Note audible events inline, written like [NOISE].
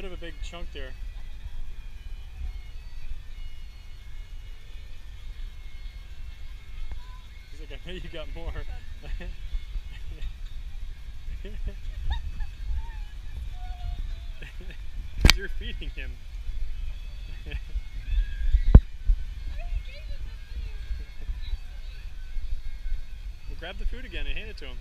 bit of a big chunk there. He's like, I know you got more. [LAUGHS] You're feeding him. [LAUGHS] well, grab the food again and hand it to him.